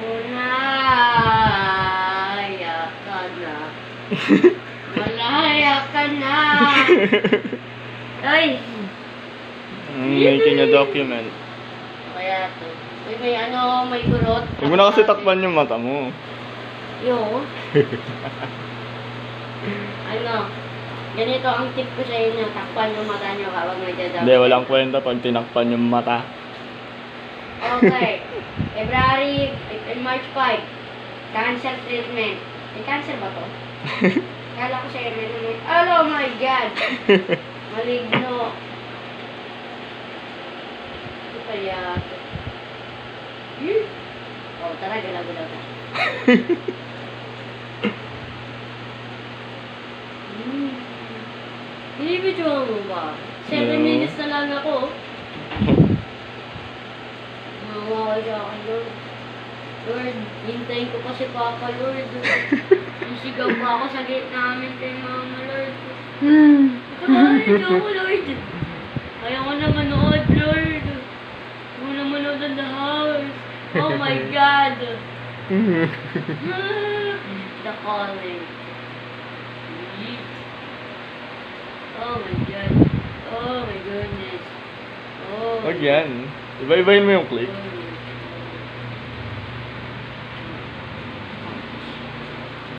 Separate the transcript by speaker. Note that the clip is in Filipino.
Speaker 1: Malaya ka na. Malaya ka na. Ay!
Speaker 2: I'm making a document.
Speaker 1: Kaya to. Uy, may ano, may kurot.
Speaker 2: Huwag mo na kasi takpan yung mata mo.
Speaker 1: Yo. ano? Ganito ang tip ko sa inyo. Takpan yung mata nyo habang nagdadam.
Speaker 2: Hindi, walang kwenta pag tinakpan yung mata.
Speaker 1: Okay. February, eh, March 5. Cancer treatment. May cancer ba to? Kala ko sa inyo. Oh my God! Maligno. Ito kaya. Hmm? Oh, tara, galaw-galaw na. Hmm. Binibidyoan mo ba? 7
Speaker 2: No.
Speaker 1: minutes na lang ako. Ako, Lord. Lord, hintayin ko pa si Papa, Lord. Sisigaw pa ako sa gate namin kay Mama, Lord. Patawarin ako, Lord. Ayaw ko na manood, Lord. Ayaw ko na manood in the house. Oh my God. the calling. Oh my God. Oh my goodness. Oh.
Speaker 2: Yan. Iba-ibahin mo yung click.
Speaker 1: Oh,